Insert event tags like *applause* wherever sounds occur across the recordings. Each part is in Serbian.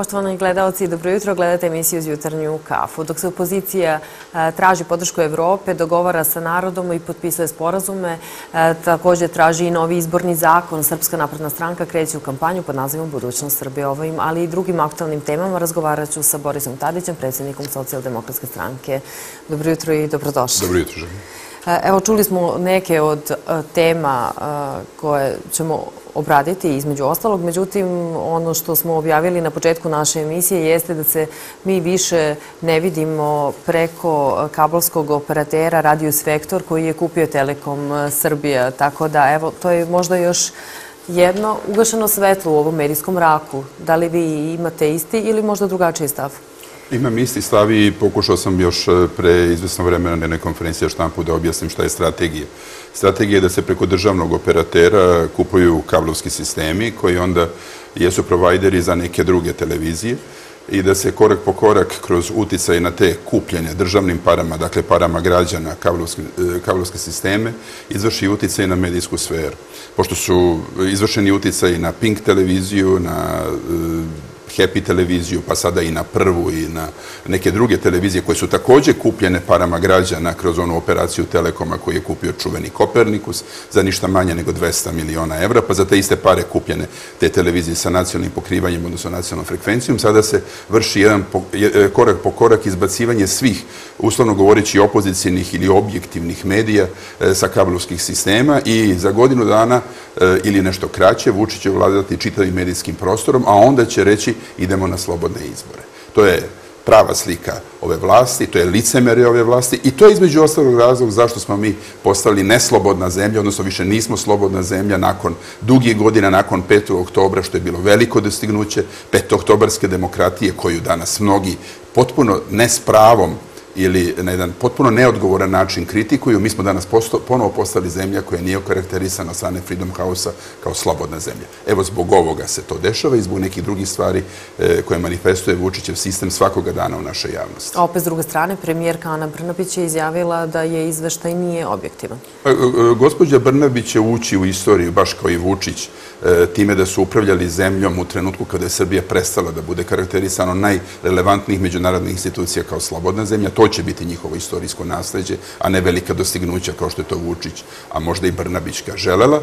Poštovani gledalci, dobro jutro, gledate emisiju jutarnju kafu. Dok se opozicija e, traži podršku Evrope, dogovara sa narodom i potpisuje sporazume, e, takođe traži i novi izborni zakon. Srpska napredna stranka kreće u kampanju pod nazivom Budućnost Srbije ovim, ali i drugim aktualnim temama. Razgovarat ću sa Borisom Tadićem, predsjednikom socijaldemokratske stranke. Dobro jutro i dobrodošli. Dobro jutro, želim. E, evo, čuli smo neke od tema koje ćemo obraditi između ostalog. Međutim, ono što smo objavili na početku naše emisije jeste da se mi više ne vidimo preko kablovskog operatera Radius Vektor koji je kupio Telekom Srbija. Tako da, evo, to je možda još jedno ugašeno svetlo u ovom medijskom raku. Da li vi imate isti ili možda drugačiji stav? Imam isti stav i pokušao sam još e, pre izvesno vremena na jednoj konferenciji štampu da objasnim šta je strategija. Strategija je da se preko državnog operatera kupuju kablovski sistemi koji onda jesu provajderi za neke druge televizije i da se korak po korak kroz uticaj na te kupljene državnim parama, dakle parama građana, kablovske, kablovske sisteme, izvrši uticaj na medijsku sferu. Pošto su izvršeni uticaj na Pink televiziju, na Happy televiziju, pa sada i na prvu i na neke druge televizije koje su takođe kupljene parama građana kroz onu operaciju Telekoma koji je kupio čuveni Kopernikus za ništa manje nego 200 miliona evra, pa za te iste pare kupljene te televizije sa nacionalnim pokrivanjem, odnosno nacionalnom frekvencijom, sada se vrši jedan e, korak po korak izbacivanje svih, uslovno govoreći, opozicijnih ili objektivnih medija e, sa kablovskih sistema i za godinu dana e, ili nešto kraće Vučić će vladati čitavim medijskim prostorom, a onda će reći idemo na slobodne izbore. To je prava slika ove vlasti, to je licemerje ove vlasti i to je između ostalog razlog zašto smo mi postali neslobodna zemlja, odnosno više nismo slobodna zemlja nakon dugih godina, nakon 5. oktobra, što je bilo veliko dostignuće 5. oktobarske demokratije koju danas mnogi potpuno ne s pravom ili na jedan potpuno neodgovoran način kritikuju. Mi smo danas ponovo postali zemlja koja nije okarakterisana strane Freedom House-a kao slobodna zemlja. Evo, zbog ovoga se to dešava i zbog nekih drugih stvari e, koje manifestuje Vučićev sistem svakoga dana u našoj javnosti. A opet, s druge strane, premijerka Ana Brnabić je izjavila da je izveštaj nije objektivan. E, e, gospođa Brnabić će ući u istoriju, baš kao i Vučić, time da su upravljali zemljom u trenutku kada je Srbija prestala da bude karakterisano najrelevantnijih međunarodnih institucija kao slobodna zemlja. To će biti njihovo istorijsko nasledđe, a ne velika dostignuća kao što je to Vučić, a možda i Brnabićka želela.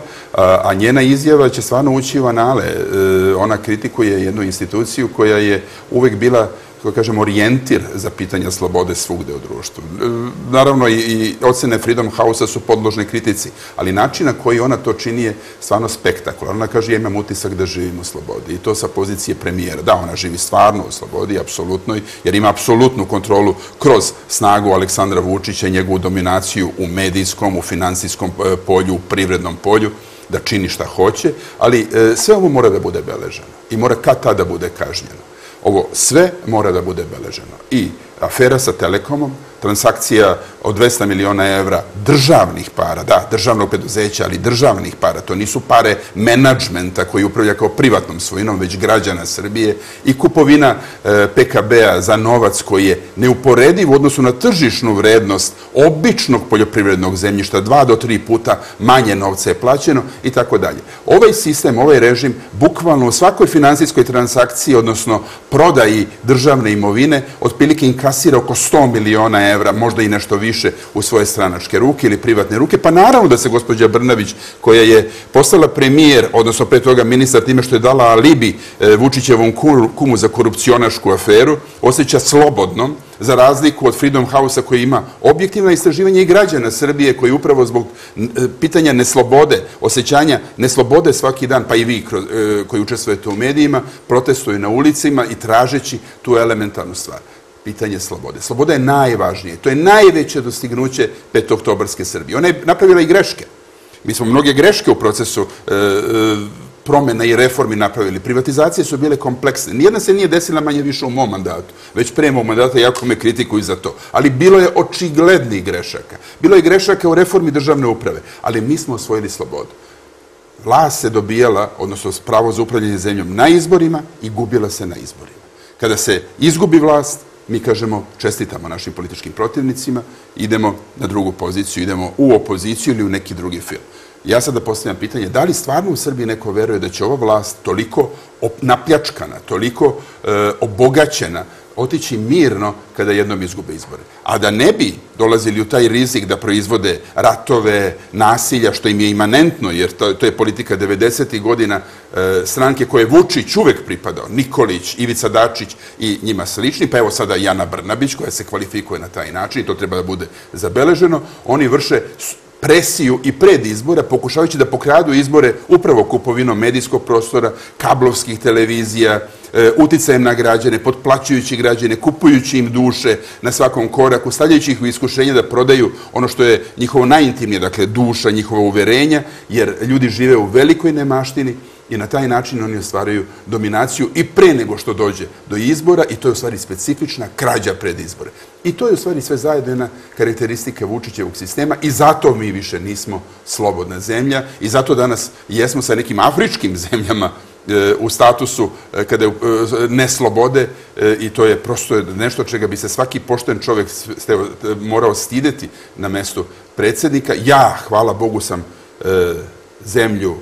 A njena izjava će stvarno ući u anale. E, ona kritikuje jednu instituciju koja je uvek bila kako kažem, orijentir za pitanja slobode svugde u društvu. E, naravno, i, ocene Freedom House-a su podložne kritici, ali način na koji ona to čini je stvarno spektakularno. Ona kaže, ja imam utisak da živim u slobodi i to sa pozicije premijera. Da, ona živi stvarno u slobodi, apsolutnoj, jer ima apsolutnu kontrolu kroz snagu Aleksandra Vučića i njegovu dominaciju u medijskom, u finansijskom e, polju, u privrednom polju da čini šta hoće, ali e, sve ovo mora da bude beleženo i mora kad tada bude kažnjeno. Ovo sve mora da bude beleženo. I afera sa Telekomom, transakcija od 200 miliona evra državnih para, da, državnog preduzeća, ali državnih para, to nisu pare menadžmenta koji upravlja kao privatnom svojinom, već građana Srbije i kupovina e, PKB-a za novac koji je neuporediv u odnosu na tržišnu vrednost običnog poljoprivrednog zemljišta, dva do tri puta manje novca je plaćeno i tako dalje. Ovaj sistem, ovaj režim, bukvalno u svakoj finansijskoj transakciji, odnosno prodaji državne imovine, otprilike inkasira oko 100 miliona evra, možda i nešto više u svoje stranačke ruke ili privatne ruke, pa naravno da se gospođa Brnavić, koja je postala premijer, odnosno pre toga ministar time što je dala alibi e, Vučićevom kumu za korupcionašku aferu, osjeća slobodnom, za razliku od Freedom House-a koji ima objektivna istraživanja i građana Srbije koji upravo zbog e, pitanja neslobode, osjećanja neslobode svaki dan, pa i vi e, koji učestvujete u medijima, protestuju na ulicima i tražeći tu elementarnu stvar pitanje slobode. Sloboda je najvažnije. To je najveće dostignuće petoktobarske Srbije. Ona je napravila i greške. Mi smo mnoge greške u procesu e, e, promena i reformi napravili. Privatizacije su bile kompleksne. Nijedna se nije desila manje više u mom mandatu, već pre mog mandata, jako me kritikuju za to. Ali bilo je očiglednih grešaka. Bilo je grešaka u reformi državne uprave, ali mi smo osvojili slobodu. Vlast se dobijala, odnosno pravo za upravljanje zemljom na izborima i gubila se na izborima. Kada se izgubi vlast, mi kažemo čestitamo našim političkim protivnicima, idemo na drugu poziciju, idemo u opoziciju ili u neki drugi film. ja sada postavljam pitanje, da li stvarno u Srbiji neko veruje da će ova vlast toliko napljačkana, toliko e, obogaćena, otići mirno kada jednom izgube izbore. A da ne bi dolazili u taj rizik da proizvode ratove, nasilja, što im je imanentno, jer to, to je politika 90. godina e, stranke koje Vučić uvek pripadao, Nikolić, Ivica Dačić i njima slični, pa evo sada Jana Brnabić koja se kvalifikuje na taj način i to treba da bude zabeleženo, oni vrše presiju i pred izbora, pokušavajući da pokradu izbore upravo kupovinom medijskog prostora, kablovskih televizija, e, uticajem na građane, potplaćujući građane, kupujući im duše na svakom koraku, stavljajući ih u iskušenje da prodaju ono što je njihovo najintimnije, dakle duša, njihova uverenja, jer ljudi žive u velikoj nemaštini i na taj način oni ostvaraju dominaciju i pre nego što dođe do izbora i to je u stvari specifična krađa pred izbore. I to je u stvari sve zajedno jedna karakteristika Vučićevog sistema i zato mi više nismo slobodna zemlja i zato danas jesmo sa nekim afričkim *laughs* zemljama e, u statusu e, kada je e, neslobode i to je prosto nešto čega bi se svaki pošten čovek morao stideti na mestu predsednika. Ja, hvala Bogu, sam zemlju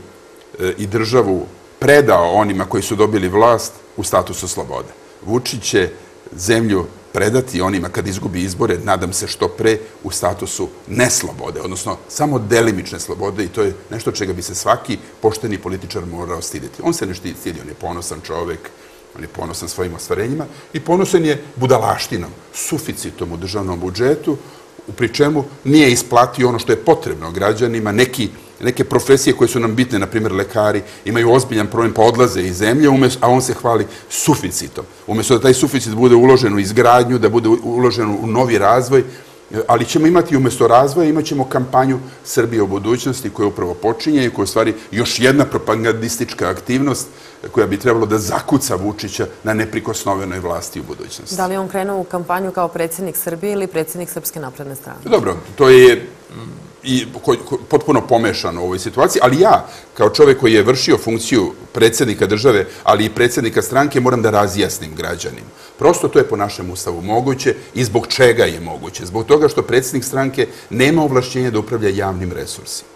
i državu predao onima koji su dobili vlast u statusu slobode. Vučić će zemlju predati onima kad izgubi izbore, nadam se što pre, u statusu neslobode, odnosno samo delimične slobode i to je nešto čega bi se svaki pošteni političar morao stiditi. On se ne stidi, on je ponosan čovek, on je ponosan svojim ostvarenjima i ponosan je budalaštinom, suficitom u državnom budžetu, u pričemu nije isplatio ono što je potrebno građanima, neki neke profesije koje su nam bitne, na primjer lekari, imaju ozbiljan problem pa odlaze iz zemlje, a on se hvali suficitom. Umesto da taj suficit bude uložen u izgradnju, da bude uložen u novi razvoj, ali ćemo imati umesto razvoja, imat ćemo kampanju Srbije u budućnosti koja upravo počinje i koja je u stvari još jedna propagandistička aktivnost koja bi trebalo da zakuca Vučića na neprikosnovenoj vlasti u budućnosti. Da li on krenuo u kampanju kao predsjednik Srbije ili predsjednik Srpske napredne strane? Dobro, to je i potpuno pomešano u ovoj situaciji, ali ja, kao čovek koji je vršio funkciju predsednika države, ali i predsednika stranke, moram da razjasnim građanima. Prosto to je po našem ustavu moguće i zbog čega je moguće? Zbog toga što predsednik stranke nema ovlašćenja da upravlja javnim resursima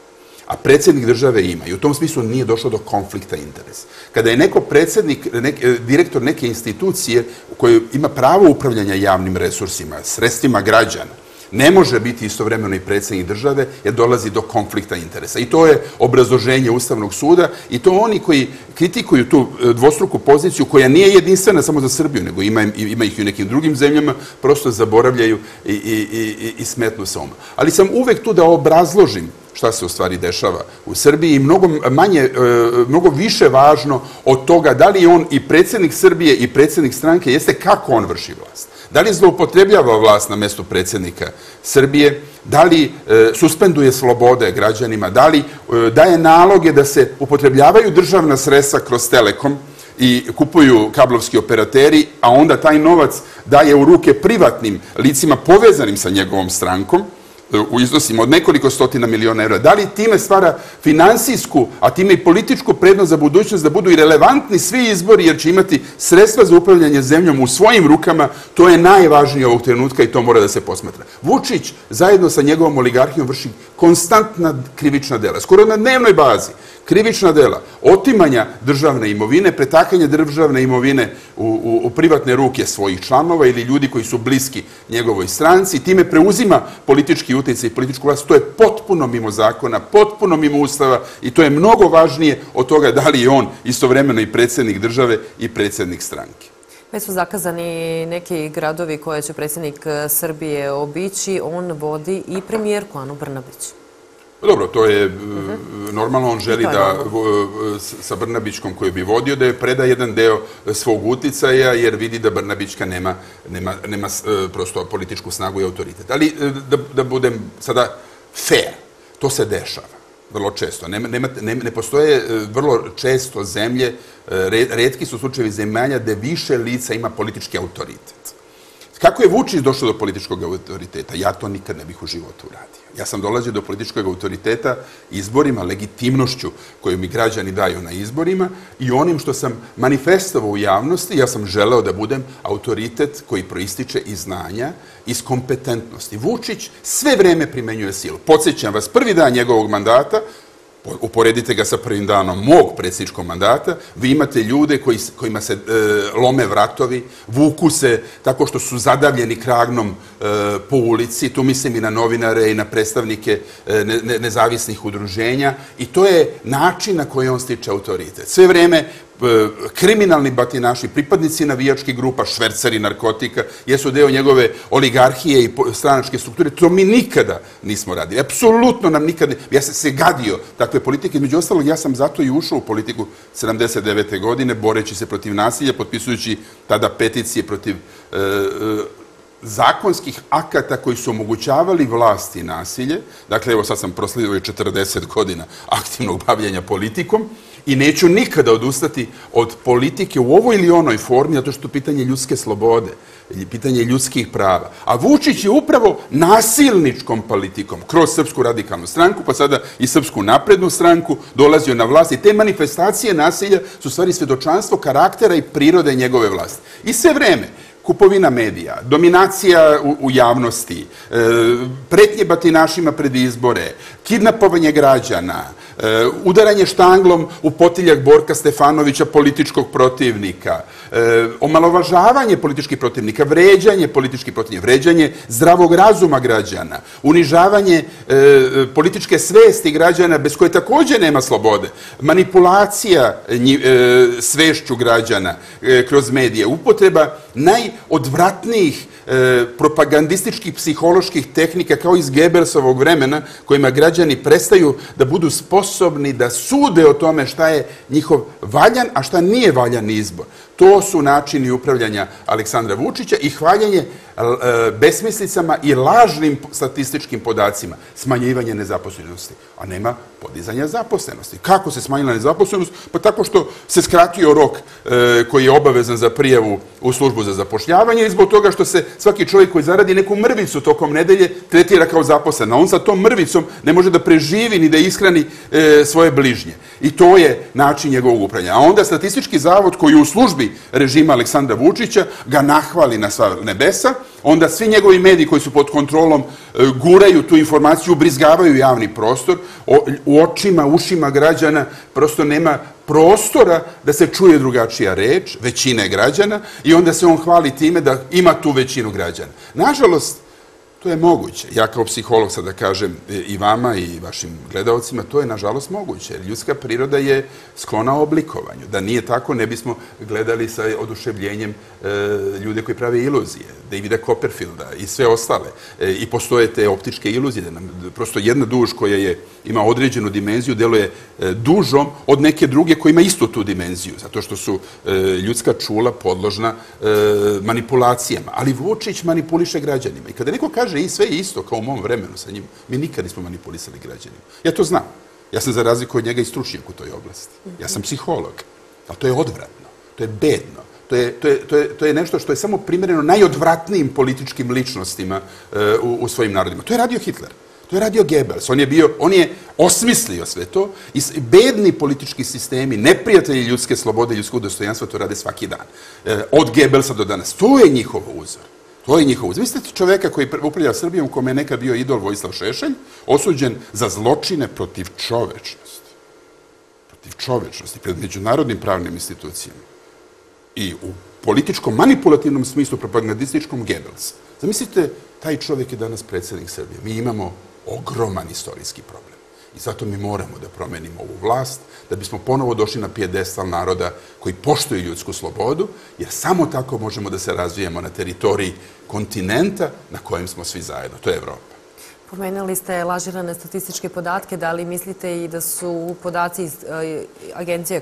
a predsednik države ima. I u tom smislu nije došlo do konflikta interesa. Kada je neko predsednik, nek, direktor neke institucije u kojoj ima pravo upravljanja javnim resursima, sredstvima građana, ne može biti istovremeno i predsednik države jer dolazi do konflikta interesa. I to je obrazloženje Ustavnog suda i to oni koji kritikuju tu e, dvostruku poziciju koja nije jedinstvena samo za Srbiju, nego ima, ima ih i u nekim drugim zemljama, prosto zaboravljaju i, i, i, i smetnu se oma. Ali sam uvek tu da obrazložim šta se u stvari dešava u Srbiji i mnogo manje, e, mnogo više važno od toga da li je on i predsednik Srbije i predsednik stranke, jeste kako on vrši vlast. Da li zloupotrebljava vlast na mestu predsednika Srbije, da li e, suspenduje slobode građanima, da li e, daje naloge da se upotrebljavaju državna sredstva kroz Telekom i kupuju kablovski operateri, a onda taj novac daje u ruke privatnim licima povezanim sa njegovom strankom, u iznosima od nekoliko stotina miliona evra, da li time stvara finansijsku, a time i političku prednost za budućnost da budu i relevantni svi izbori jer će imati sredstva za upravljanje zemljom u svojim rukama, to je najvažnije ovog trenutka i to mora da se posmatra. Vučić zajedno sa njegovom oligarhijom vrši konstantna krivična dela, skoro na dnevnoj bazi krivična dela, otimanja državne imovine, pretakanje državne imovine u, u, u privatne ruke svojih članova ili ljudi koji su bliski njegovoj stranci, time preuzima politički utjecaj i političku vlast, to je potpuno mimo zakona, potpuno mimo ustava i to je mnogo važnije od toga da li je on istovremeno i predsednik države i predsednik stranke. Već su zakazani neki gradovi koje će predsjednik Srbije obići. On vodi i premijerku Anu Brnabić. Dobro, to je uh normalno, on želi da sa Brnabićkom koju bi vodio da je preda jedan deo svog uticaja jer vidi da Brnabićka nema, nema, nema e, prosto političku snagu i autoritet. Ali e, da, da budem sada fair, to se dešava vrlo često. Nema, nema, ne, ne postoje vrlo često zemlje, redki su slučajevi zemalja gde više lica ima politički autoritet. Kako je Vučić došao do političkog autoriteta? Ja to nikad ne bih u životu uradio. Ja sam dolazio do političkog autoriteta izborima, legitimnošću koju mi građani daju na izborima i onim što sam manifestovao u javnosti, ja sam želeo da budem autoritet koji proističe iz znanja, iz kompetentnosti. Vučić sve vreme primenjuje silu. Podsjećam vas, prvi dan njegovog mandata, uporedite ga sa prvim danom mog predsjedničkog mandata, vi imate ljude koji, kojima se e, lome vratovi, vuku se tako što su zadavljeni kragnom e, po ulici, tu mislim i na novinare i na predstavnike e, ne, ne, nezavisnih udruženja. I to je način na koji on stiče autoritet. Sve vreme kriminalni batinaši, pripadnici navijačkih grupa, švercari narkotika, jesu deo njegove oligarhije i stranačke strukture. To mi nikada nismo radili. Apsolutno nam nikada... Ja sam se gadio takve politike. Među ostalog, ja sam zato i ušao u politiku 79. godine, boreći se protiv nasilja, potpisujući tada peticije protiv e, e, zakonskih akata koji su omogućavali vlasti nasilje. Dakle, evo sad sam proslidio 40 godina aktivnog bavljanja politikom i neću nikada odustati od politike u ovoj ili onoj formi, zato što je pitanje ljudske slobode, pitanje ljudskih prava. A Vučić je upravo nasilničkom politikom, kroz Srpsku radikalnu stranku, pa sada i Srpsku naprednu stranku, dolazio na vlast i te manifestacije nasilja su stvari svedočanstvo karaktera i prirode njegove vlasti. I sve vreme, kupovina medija, dominacija u, javnosti, e, pretnje batinašima pred izbore, kidnapovanje građana, e, udaranje štanglom u potiljak Borka Stefanovića, političkog protivnika, e, omalovažavanje političkih protivnika, vređanje političkih protivnika, vređanje zdravog razuma građana, unižavanje e, političke svesti građana bez koje takođe nema slobode, manipulacija svešću građana kroz medije, upotreba najodvratnijih e, propagandističkih psiholoških tehnika kao iz Gebelsovog vremena kojima građani prestaju da budu sposobni da sude o tome šta je njihov valjan, a šta nije valjan izbor. To su načini upravljanja Aleksandra Vučića i hvaljanje e, besmislicama i lažnim statističkim podacima. Smanjivanje nezaposlenosti, a nema podizanja zaposlenosti. Kako se smanjila nezaposlenost? Pa tako što se skratio rok e, koji je obavezan za prijavu u službu za zapošljavanje i zbog toga što se svaki čovjek koji zaradi neku mrvicu tokom nedelje tretira kao zaposlen. A on sa tom mrvicom ne može da preživi ni da ishrani e, svoje bližnje. I to je način njegovog upravljanja. A onda statistički zavod koji u službi režima Aleksandra Vučića ga nahvali na sva nebesa, onda svi njegovi mediji koji su pod kontrolom guraju tu informaciju, ubrizgavaju javni prostor, u očima, ušima građana prosto nema prostora da se čuje drugačija reč, većine građana, i onda se on hvali time da ima tu većinu građana. Nažalost, To je moguće. Ja kao psiholog sada kažem i vama i vašim gledalcima, to je nažalost moguće. Ljudska priroda je sklona oblikovanju. Da nije tako, ne bismo gledali sa oduševljenjem e, ljude koji prave iluzije. Davida Copperfielda i sve ostale. E, I postoje te optičke iluzije. Da nam, prosto jedna duž koja je, ima određenu dimenziju deluje e, dužom od neke druge koja ima istu tu dimenziju. Zato što su e, ljudska čula podložna e, manipulacijama. Ali Vučić manipuliše građanima. I kada neko kaže kaže i sve je isto kao u mom vremenu sa njim. Mi nikad nismo manipulisali građanima. Ja to znam. Ja sam za razliku od njega i stručnjak u toj oblasti. Ja sam psiholog. Ali to je odvratno. To je bedno. To je, to, je, to, je, to je nešto što je samo primjereno najodvratnijim političkim ličnostima uh, u, u svojim narodima. To je radio Hitler. To je radio Goebbels. On je, bio, on je osmislio sve to i bedni politički sistemi, neprijatelji ljudske slobode ljudskog dostojanstva to rade svaki dan. E, od Goebbelsa do danas. To je njihov uzor. To je njihov uzor. Mislite čoveka koji upravlja Srbijom, kome je nekad bio idol Vojislav Šešelj, osuđen za zločine protiv čovečnosti. Protiv čovečnosti, pred međunarodnim pravnim institucijama. I u političkom, manipulativnom smislu, propagandističkom Goebbels. Zamislite, taj čovjek je danas predsjednik Srbije. Mi imamo ogroman istorijski problem. I zato mi moramo da promenimo ovu vlast, da bismo ponovo došli na pijedestal naroda koji poštuju ljudsku slobodu, jer samo tako možemo da se razvijemo na teritoriji kontinenta na kojem smo svi zajedno. To je Evropa. Pomenuli ste lažirane statističke podatke. Da li mislite i da su podaci iz e, agencije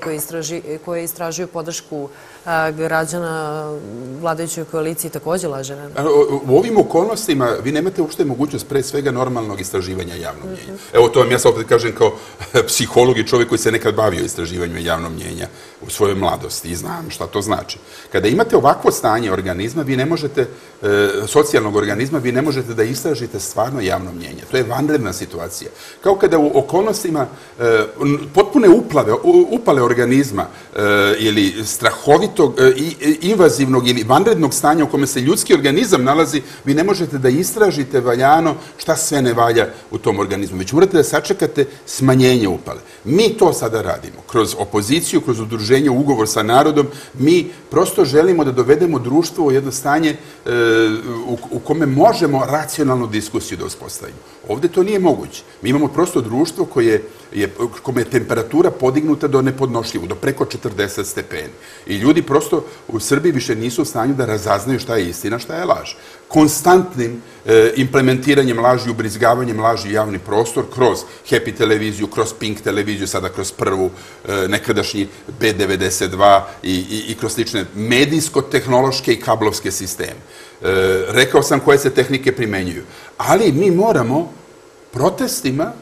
koje, istražuju podršku e, građana vladajućoj koaliciji takođe lažirane? U ovim okolnostima vi nemate uopšte mogućnost pre svega normalnog istraživanja javnog mnjenja. Evo to vam ja sad opet kažem kao psiholog i čovjek koji se nekad bavio istraživanjem javnog mnjenja u svojoj mladosti i znam šta to znači. Kada imate ovakvo stanje organizma, vi ne možete, e, socijalnog organizma, vi ne možete da istražite stvarno javno mnjenja. To je vanredna situacija. Kao kada u okolnostima e, potpune uplave, upale organizma e, ili strahovitog, e, invazivnog ili vanrednog stanja u kome se ljudski organizam nalazi, vi ne možete da istražite valjano šta sve ne valja u tom organizmu. Već morate da sačekate smanjenje upale. Mi to sada radimo. Kroz opoziciju, kroz udruženje, ugovor sa narodom, mi prosto želimo da dovedemo društvo u jedno stanje e, u, u kome možemo racionalnu diskusiju da uspostavimo. Ovde to nije moguće. Mi imamo prosto društvo koje je, kome je temperatura podignuta do nepodnošljivog, do preko 40 stepeni. I ljudi prosto u Srbiji više nisu u stanju da razaznaju šta je istina, šta je laž. Konstantnim e, implementiranjem laži, ubrizgavanjem laži javni prostor kroz Happy televiziju, kroz Pink televiziju, sada kroz prvu, e, nekadašnji B92 i, i, i kroz slične medijsko-tehnološke i kablovske sisteme. E, rekao sam koje se tehnike primenjuju. Ali mi moramo protestima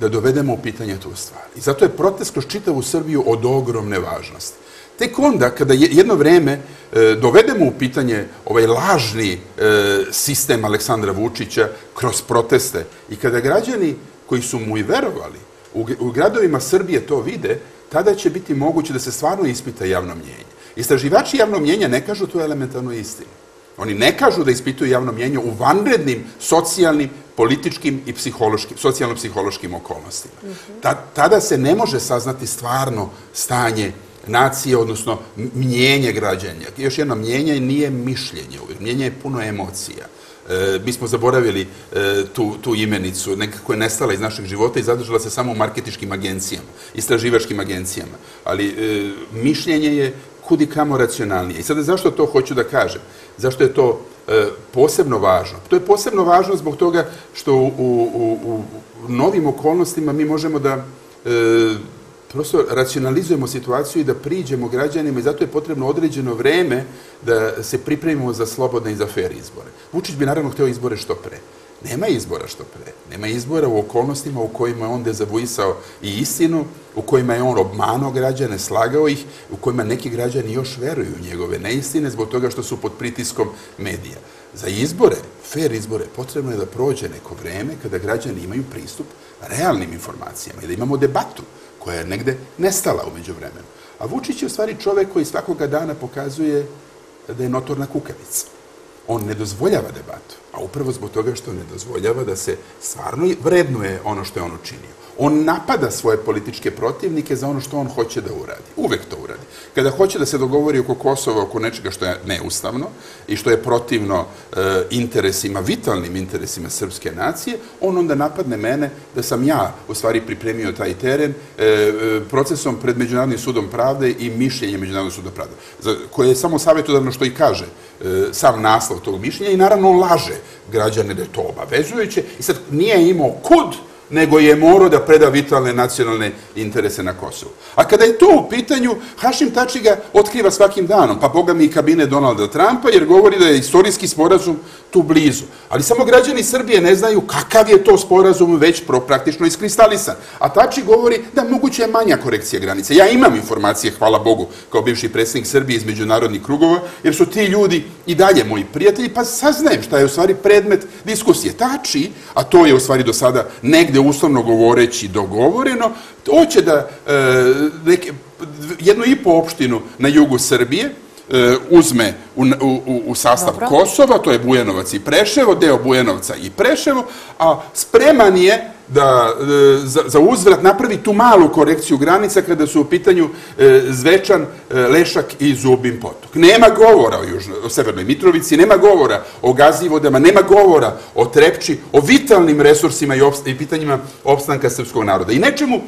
da dovedemo u pitanje tu stvar. I zato je protest kroz čitavu Srbiju od ogromne važnosti. Tek onda, kada jedno vreme e, dovedemo u pitanje ovaj lažni e, sistem Aleksandra Vučića kroz proteste i kada građani koji su mu i verovali u, gradovima Srbije to vide, tada će biti moguće da se stvarno ispita javno mnjenje. Istraživači javno mnjenja ne kažu to elementarno istinu. Oni ne kažu da ispituju javno mnjenje u vanrednim socijalnim, političkim i psihološkim, socijalno-psihološkim okolnostima. Ta, tada se ne može saznati stvarno stanje nacije, odnosno mnjenje građanja. Još jedno, mnjenje nije mišljenje uvijek, mnjenje je puno emocija. E, mi smo zaboravili e, tu, tu imenicu, nekako je nestala iz našeg života i zadržala se samo u marketičkim agencijama, istraživačkim agencijama. Ali e, mišljenje je kudi kamo racionalnije. I sada zašto to hoću da kažem? Zašto je to e, posebno važno? To je posebno važno zbog toga što u, u, u, novim okolnostima mi možemo da e, prosto racionalizujemo situaciju i da priđemo građanima i zato je potrebno određeno vreme da se pripremimo za slobodne i za fair izbore. Vučić bi naravno hteo izbore što pre. Nema izbora što pre. Nema izbora u okolnostima u kojima je on dezavuisao i istinu, u kojima je on obmanuo građane, slagao ih, u kojima neki građani još veruju njegove neistine zbog toga što su pod pritiskom medija. Za izbore, fair izbore, potrebno je da prođe neko vreme kada građani imaju pristup realnim informacijama i da imamo debatu koja je negde nestala umeđu vremenu. A Vučić je u stvari čovek koji svakoga dana pokazuje da je notorna kukavica. On ne dozvoljava debatu, a upravo zbog toga što ne dozvoljava da se stvarno vrednuje ono što je on učinio. On napada svoje političke protivnike za ono što on hoće da uradi. Uvek to uradi. Kada hoće da se dogovori oko Kosova, oko nečega što je neustavno i što je protivno e, interesima, vitalnim interesima srpske nacije, on onda napadne mene da sam ja u stvari pripremio taj teren e, e, procesom pred Međunarodnim sudom pravde i mišljenje Međunarodnog suda pravde, za, koje je samo savjetodavno što i kaže e, sam naslov tog mišljenja i naravno on laže građane da je to obavezujuće i sad nije imao kud nego je morao da preda vitalne nacionalne interese na Kosovu. A kada je to u pitanju, Hašim Tači ga otkriva svakim danom, pa boga mi i kabine Donalda Trumpa, jer govori da je istorijski sporazum tu blizu. Ali samo građani Srbije ne znaju kakav je to sporazum već praktično iskristalisan. A Tači govori da moguće je manja korekcija granice. Ja imam informacije, hvala Bogu, kao bivši predsjednik Srbije iz međunarodnih krugova, jer su ti ljudi i dalje moji prijatelji, pa saznajem šta je u stvari predmet diskusije. Tači, a to je u stvari do sada negde uslovno govoreći dogovoreno, hoće da e, neke, jednu i po opštinu na jugu Srbije, E, uzme u, u, u sastav Dobro. Kosova, to je Bujanovac i Preševo, deo Bujanovca i Preševo, a spreman je da e, za, za uzvrat napravi tu malu korekciju granica kada su u pitanju e, Zvečan, Lešak i Zubin potok. Nema govora o, Južno, Severnoj Mitrovici, nema govora o gazivodama, nema govora o Trepči, o vitalnim resursima i, pitanjima opstanka srpskog naroda. I nečemu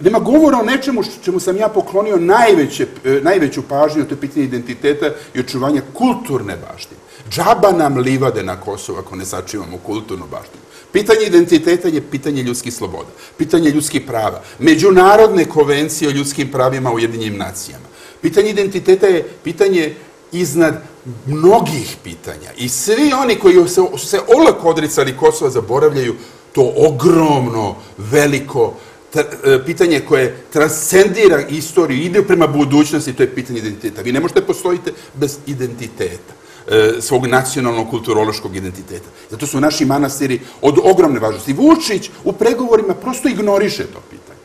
Nema govora o nečemu čemu sam ja poklonio najveće, e, najveću pažnju, to je pitanje identiteta i očuvanja kulturne baštine. Džaba nam livade na Kosovo ako ne sačivamo kulturnu baštinu. Pitanje identiteta je pitanje ljudskih sloboda, pitanje ljudskih prava, međunarodne konvencije o ljudskim pravima u jedinjim nacijama. Pitanje identiteta je pitanje iznad mnogih pitanja. I svi oni koji se, se olako odricali Kosova zaboravljaju to ogromno, veliko, E, pitanje koje transcendira istoriju, ide prema budućnosti, to je pitanje identiteta. Vi ne možete postojite bez identiteta. E, svog nacionalno-kulturološkog identiteta. Zato su naši manastiri od ogromne važnosti. Vučić u pregovorima prosto ignoriše to pitanje.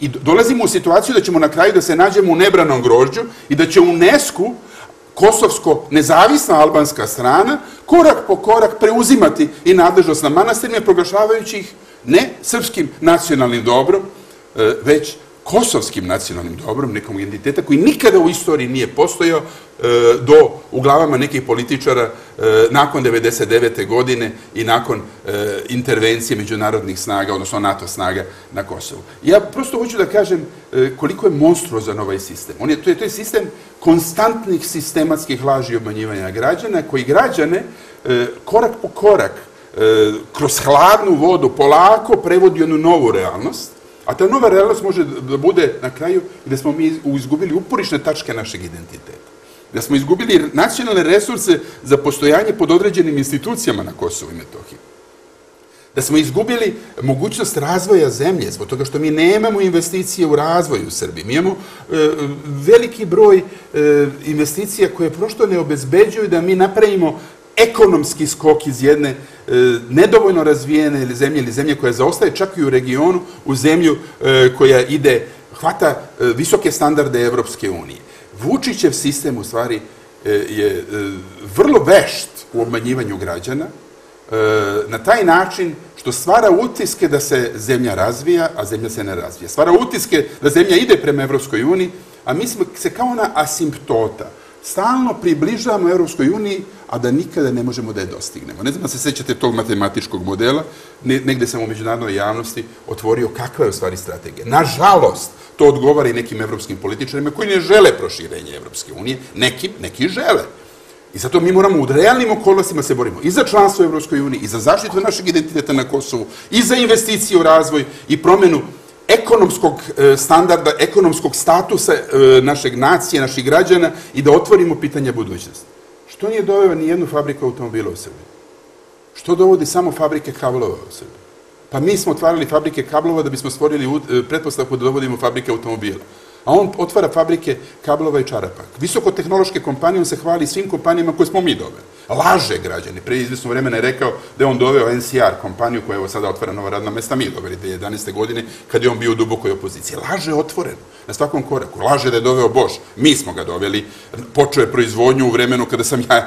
I dolazimo u situaciju da ćemo na kraju da se nađemo u nebranom grožđu i da će UNESCO kosovsko nezavisna albanska strana korak po korak preuzimati i nadležnost na manastirima proglašavajući ih ne srpskim nacionalnim dobrom, e, već kosovskim nacionalnim dobrom, nekom identiteta koji nikada u istoriji nije postojao e, do u glavama nekih političara e, nakon 99. godine i nakon intervencije međunarodnih snaga, odnosno NATO snaga na Kosovu. Ja prosto hoću da kažem koliko je monstruozan ovaj sistem. On je, to, je, to je sistem konstantnih sistematskih laži i obmanjivanja građana, koji građane korak po korak kroz hladnu vodu polako prevodi onu novu realnost, a ta nova realnost može da bude na kraju gde smo mi izgubili uporišne tačke našeg identiteta. Da smo izgubili nacionalne resurse za postojanje pod određenim institucijama na Kosovu i Metohiji. Da smo izgubili mogućnost razvoja zemlje, zbog toga što mi nemamo investicije u razvoju u Srbiji. Mi imamo e, veliki broj e, investicija koje prosto ne obezbeđuju da mi napravimo ekonomski skok iz jedne e, nedovoljno razvijene ili zemlje ili zemlje koja zaostaje čak i u regionu u zemlju e, koja ide, hvata e, visoke standarde Evropske unije. Vučićev sistem u stvari je vrlo vešt u obmanjivanju građana na taj način što stvara utiske da se zemlja razvija, a zemlja se ne razvija. Stvara utiske da zemlja ide prema Evropskoj uniji, a mi smo se kao ona asimptota stalno približavamo Europskoj uniji, a da nikada ne možemo da je dostignemo. Ne znam da se sećate tog matematičkog modela, negde sam u međunarodnoj javnosti otvorio kakva je u stvari strategija. Nažalost, to odgovara i nekim evropskim političarima koji ne žele proširenje Evropske unije, neki, neki žele. I zato mi moramo u realnim okolnostima se borimo i za članstvo u Evropskoj uniji, i za zaštitu našeg identiteta na Kosovu, i za investicije u razvoj i promenu ekonomskog e, standarda, ekonomskog statusa e, našeg nacije, naših građana i da otvorimo pitanje budućnosti. Što nije doveo ni jednu fabriku automobila u Srbiji? Što dovodi samo fabrike kablova u Srbiji? Pa mi smo otvarali fabrike kablova da bismo stvorili e, pretpostavku da dovodimo fabrike automobila a on otvara fabrike kablova i čarapa. Visokotehnološke kompanije, on se hvali svim kompanijama koje smo mi doveli. Laže građani. Pre izvesno vremena je rekao da je on doveo NCR kompaniju koja evo sada otvara nova radna mesta, mi doveli 2011. godine kad je on bio u dubokoj opoziciji. Laže otvoreno na svakom koraku. Laže da je doveo Boš. Mi smo ga doveli. Počeo je proizvodnju u vremenu kada sam ja e,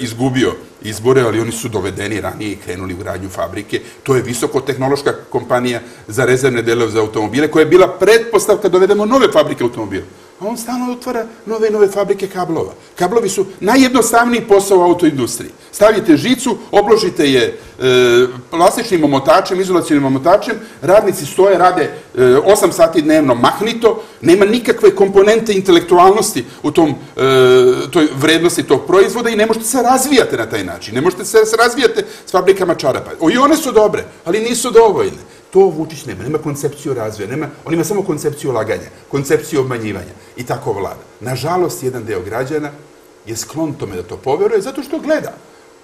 izgubio izbore, ali oni su dovedeni ranije i krenuli u gradnju fabrike. To je visokotehnološka kompanija za rezervne delove za automobile koja je bila pretpostavka da dovedemo nove fabrike automobila a on stalno otvara nove i nove fabrike kablova. Kablovi su najjednostavniji posao u autoindustriji. Stavite žicu, obložite je e, plastičnim omotačem, izolacijnim omotačem, radnici stoje, rade e, 8 sati dnevno mahnito, nema nikakve komponente intelektualnosti u tom, e, toj vrednosti tog proizvoda i ne možete se razvijate na taj način. Ne možete se razvijate s fabrikama čarapa. O, I one su dobre, ali nisu dovoljne. To Vučić nema, nema koncepciju razvoja, nema, on ima samo koncepciju laganja, koncepciju obmanjivanja i tako vlada. Nažalost, jedan deo građana je sklon tome da to poveruje zato što gleda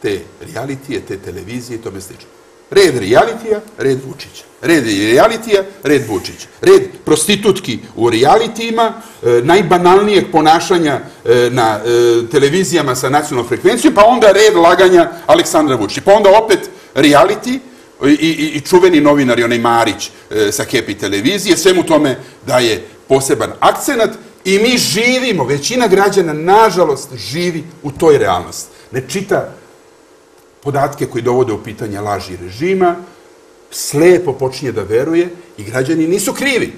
te realitije, te televizije i tome slično. Red realitija, red Vučića. Red realitija, red Vučića. Red prostitutki u realitijima, e, najbanalnijeg ponašanja e, na e, televizijama sa nacionalnom frekvencijom, pa onda red laganja Aleksandra Vučića. Pa onda opet reality, i, i, i čuveni novinar, onaj Marić e, sa Happy televizije, svemu tome daje poseban akcenat i mi živimo, većina građana, nažalost, živi u toj realnosti. Ne čita podatke koji dovode u pitanje laži režima, slepo počinje da veruje i građani nisu krivi.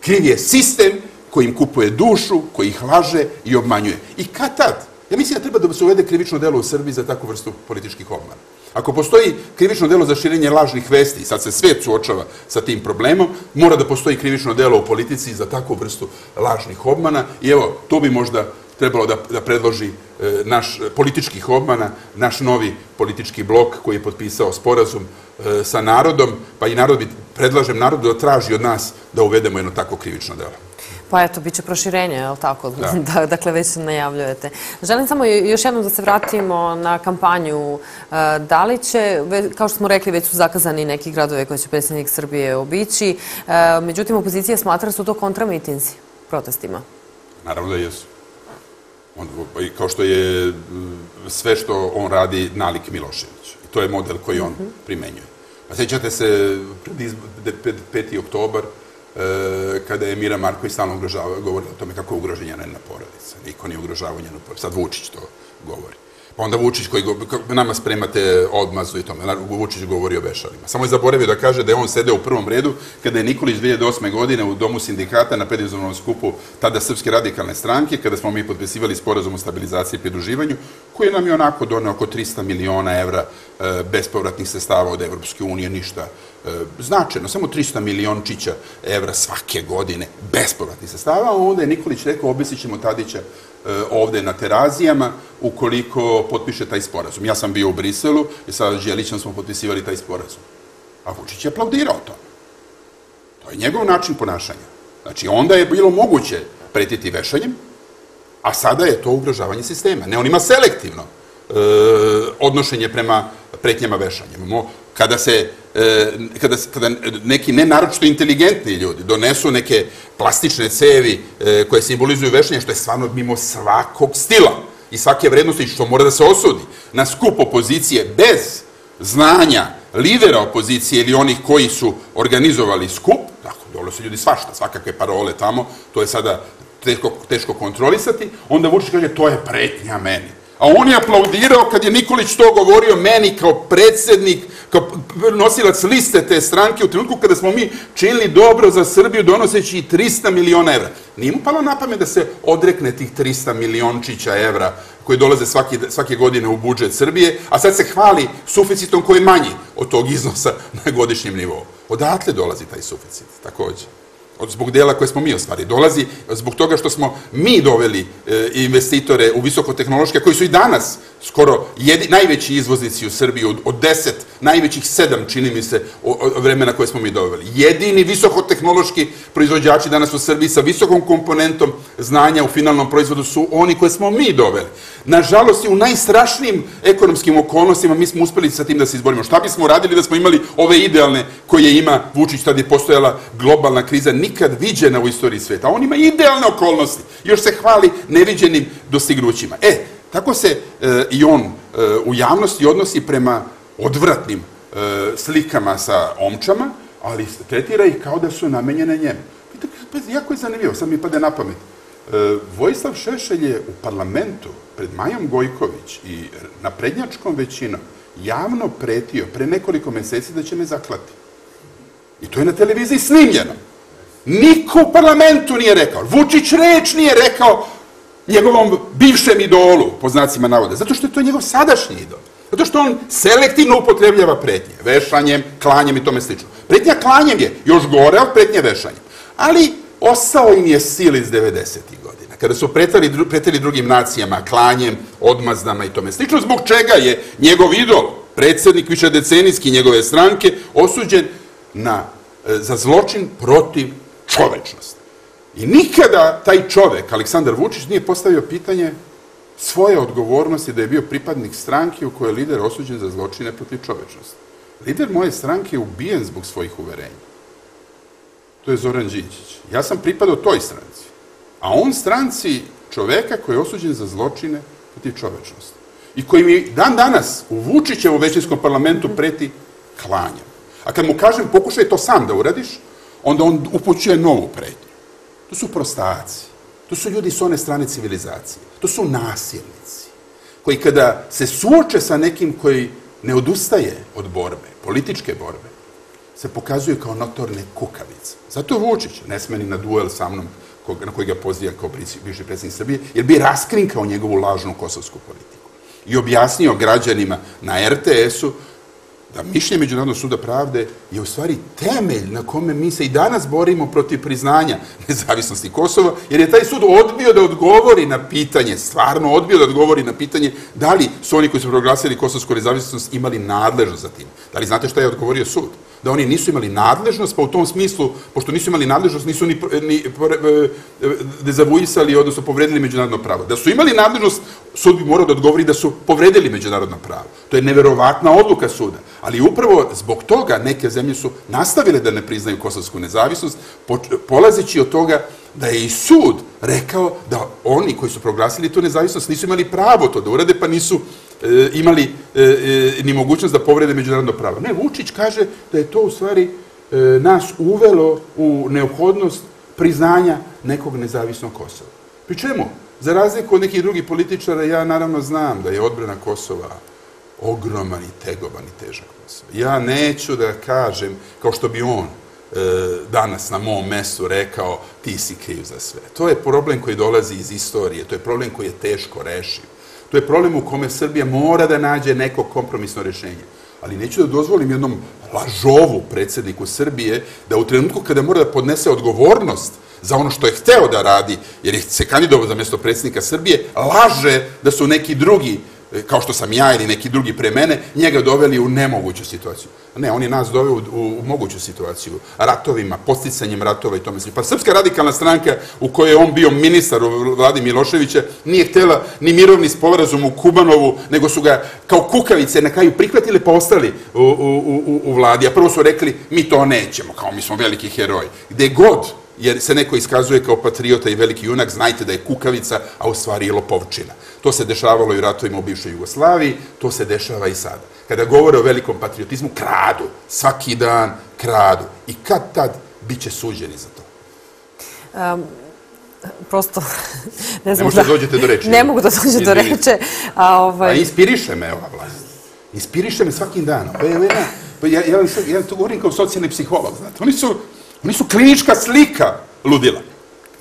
Kriv je sistem koji im kupuje dušu, koji ih laže i obmanjuje. I kad tad? Ja mislim da treba da se uvede krivično delo u Srbiji za takvu vrstu političkih obmana. Ako postoji krivično delo za širenje lažnih vesti, sad se svet suočava sa tim problemom, mora da postoji krivično delo u politici za takvu vrstu lažnih obmana i evo, to bi možda trebalo da, da predloži e, naš političkih obmana, naš novi politički blok koji je potpisao sporazum e, sa narodom, pa i narod bi, predlažem narodu da traži od nas da uvedemo jedno tako krivično delo. Pa eto, bit će proširenje, je li tako? Da. *laughs* da. dakle, već se najavljujete. Želim samo još jednom da se vratimo na kampanju. E, da li će, kao što smo rekli, već su zakazani neki gradove koje će predsjednik Srbije obići. E, međutim, opozicija smatra da su to kontramitinzi protestima. Naravno da jesu. On, kao što je sve što on radi nalik Milošević. I to je model koji on primenjuje. A sećate se pred 5. oktobar, kada je Mira Marković stalno ugrožava, govori o tome kako je ugroženja njena porodica. Niko nije ugrožavao njenu porodicu. Sad Vučić to govori. Pa onda Vučić koji nama spremate odmazu i tome. Vučić govori o vešalima. Samo je zaboravio da kaže da je on sedeo u prvom redu kada je Nikolić 2008. godine u domu sindikata na predizovnom skupu tada Srpske radikalne stranke, kada smo mi potpisivali sporazum o stabilizaciji i pridruživanju, koji nam je onako doneo oko 300 miliona evra e, bespovratnih sestava od Evropske unije, ništa e, značajno, samo 300 miliončića evra svake godine bespovratnih sestava, a onda je Nikolić rekao, obesit ćemo Tadića ovde na terazijama ukoliko potpiše taj sporazum. Ja sam bio u Briselu i sa Đelićem smo potpisivali taj sporazum. A Vučić je aplaudirao to. To je njegov način ponašanja. Znači, onda je bilo moguće pretiti vešanjem, a sada je to ugrožavanje sistema. Ne, on ima selektivno e, odnošenje prema pretnjama vešanjem. Kada se E, kada, kada neki nenaročito inteligentni ljudi donesu neke plastične cevi e, koje simbolizuju vešanje, što je stvarno mimo svakog stila i svake vrednosti, što mora da se osudi, na skup opozicije bez znanja lidera opozicije ili onih koji su organizovali skup, tako, dole su ljudi svašta, svakakve parole tamo, to je sada teško, teško kontrolisati, onda Vučić kaže, to je pretnja meni. A on je aplaudirao kad je Nikolić to govorio meni kao predsednik, kao nosilac liste te stranke u trenutku kada smo mi činili dobro za Srbiju donoseći 300 miliona evra. Nije mu palo na pamet da se odrekne tih 300 miliončića evra koji dolaze svaki, svake godine u budžet Srbije, a sad se hvali suficitom koji je manji od tog iznosa na godišnjem nivou. Odatle dolazi taj suficit, zbog dela koje smo mi ostvari. Dolazi zbog toga što smo mi doveli e, investitore u visokotehnološke, koji su i danas skoro jedi, najveći izvoznici u Srbiji, od, od deset, najvećih sedam, čini mi se, vremena koje smo mi doveli. Jedini visokotehnološki proizvođači danas u Srbiji sa visokom komponentom znanja u finalnom proizvodu su oni koje smo mi doveli. Nažalost, i u najstrašnijim ekonomskim okolnostima mi smo uspeli sa tim da se izborimo. Šta bismo radili da smo imali ove idealne koje ima Vučić, tada je postojala globalna kriza, nikad viđena u istoriji sveta. On ima idealne okolnosti. Još se hvali neviđenim dostignućima. E, tako se e, i on e, u javnosti odnosi prema odvratnim e, slikama sa omčama, ali tretira ih kao da su namenjene njemu. Pa, jako je zanimljivo, sad mi pade na pamet. E, Vojislav Šešelj je u parlamentu pred Majom Gojković i na prednjačkom većinom javno pretio pre nekoliko meseci da će me zaklati. I to je na televiziji snimljeno. Niko u parlamentu nije rekao. Vučić reč nije rekao njegovom bivšem idolu, po znacima navode. Zato što je to njegov sadašnji idol. Zato što on selektivno upotrebljava pretnje. Vešanjem, klanjem i tome slično. Pretnja klanjem je još gore od pretnje vešanjem. Ali osao im je sil iz 90. godina. Kada su pretali, pretali drugim nacijama, klanjem, odmazdama i tome slično, zbog čega je njegov idol, predsednik više decenijski njegove stranke, osuđen na, e, za zločin protiv čovečnosti. I nikada taj čovek, Aleksandar Vučić, nije postavio pitanje svoje odgovornosti da je bio pripadnik stranke u kojoj je lider osuđen za zločine protiv čovečnosti. Lider moje stranke je ubijen zbog svojih uverenja. To je Zoran Đinđić. Ja sam pripadao toj stranci. A on stranci čoveka koji je osuđen za zločine protiv čovečnosti. I koji mi dan danas u Vučićevom većinskom parlamentu preti klanjem. A kad mu kažem pokušaj to sam da uradiš, onda on upućuje novu pretnju. To su prostaci. To su ljudi s one strane civilizacije. To su nasilnici. Koji kada se suoče sa nekim koji ne odustaje od borbe, političke borbe, se pokazuju kao notorne kukavice. Zato Vučić ne sme ni na duel sa mnom na koji ga poziva kao bivši predsjednik Srbije, jer bi raskrinkao njegovu lažnu kosovsku politiku. I objasnio građanima na RTS-u da mišljenje Međunarodnog suda pravde je u stvari temelj na kome mi se i danas borimo protiv priznanja nezavisnosti Kosova, jer je taj sud odbio da odgovori na pitanje, stvarno odbio da odgovori na pitanje da li su oni koji su proglasili kosovsku nezavisnost imali nadležnost za tim. Da li znate šta je odgovorio sud? Da oni nisu imali nadležnost, pa u tom smislu, pošto nisu imali nadležnost, nisu ni, ni e, dezavuisali, odnosno povredili međunarodno pravo. Da su imali nadležnost, sud bi morao da odgovori da su povredili međunarodno pravo. To je neverovatna odluka suda. Ali upravo zbog toga neke zemlje su nastavile da ne priznaju kosovsku nezavisnost, polazeći od toga da je i sud rekao da oni koji su proglasili tu nezavisnost nisu imali pravo to da urade, pa nisu e, imali e, e, ni mogućnost da povrede međunarodno pravo. Ne, Vučić kaže da je to u stvari nas uvelo u neophodnost priznanja nekog nezavisnog Kosova. Pri čemu? Za razliku od nekih drugih političara, ja naravno znam da je odbrana Kosova ogroman i tegoban i težak posao. Ja neću da kažem, kao što bi on danas na mom mestu rekao, ti si kriv za sve. To je problem koji dolazi iz istorije, to je problem koji je teško rešiv. To je problem u kome Srbija mora da nađe neko kompromisno rešenje. Ali neću da dozvolim jednom lažovu predsedniku Srbije da u trenutku kada mora da podnese odgovornost za ono što je hteo da radi, jer je se kandidovao za mesto predsednika Srbije, laže da su neki drugi E, kao što sam ja ili neki drugi pre mene, njega doveli u nemoguću situaciju. Ne, on je nas doveo u, u, moguću situaciju. Ratovima, posticanjem ratova i tome sve. Pa Srpska radikalna stranka u kojoj je on bio ministar u vladi Miloševića nije htela ni mirovni sporazum u Kubanovu, nego su ga kao kukavice na kraju prihvatili pa ostali u, u, u vladi. A prvo su rekli, mi to nećemo, kao mi smo veliki heroji. Gde god jer se neko iskazuje kao patriota i veliki junak, znajte da je kukavica, a u stvari je lopovčina. To se dešavalo i u ratovima u bivšoj Jugoslaviji, to se dešava i sada. Kada govore o velikom patriotizmu, kradu. Svaki dan kradu. I kad tad bit će suđeni za to? Um, prosto *laughs* ne znam ne da... dođete do reči. Ne mogu da dođe do reče. A, ovaj... a inspiriše me ova vlast. Inspiriše me svakim danom. Pa, ja, pa ja, ja, ja to govorim kao socijalni psiholog, znate. Oni su Oni su klinička slika ludila.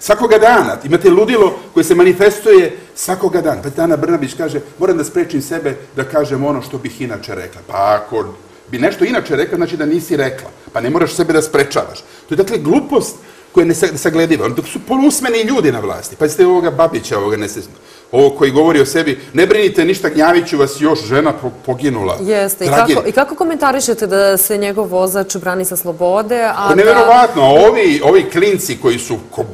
Svakoga dana. Imate ludilo koje se manifestuje svakoga dana. Pa Ana Brnabić kaže, moram da sprečim sebe da kažem ono što bih inače rekla. Pa ako bi nešto inače rekla, znači da nisi rekla. Pa ne moraš sebe da sprečavaš. To je dakle glupost koja je nesaglediva. Dok su polusmeni ljudi na vlasti. Pa ste ovoga Babića, ovoga nesesno ovo koji govori o sebi, ne brinite ništa, gnjaviću vas još, žena poginula. Jeste, i kako, i kako komentarišete da se njegov vozač brani sa slobode, a da... Neverovatno, ovi, ovi klinci koji su ko